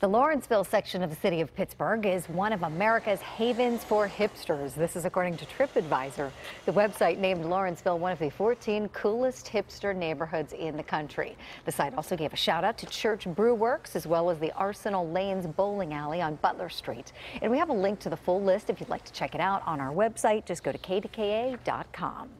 The Lawrenceville section of the city of Pittsburgh is one of America's havens for hipsters. This is according to TripAdvisor. The website named Lawrenceville one of the 14 coolest hipster neighborhoods in the country. The site also gave a shout out to Church Brew Works as well as the Arsenal Lanes Bowling Alley on Butler Street. And we have a link to the full list if you'd like to check it out on our website. Just go to kdka.com.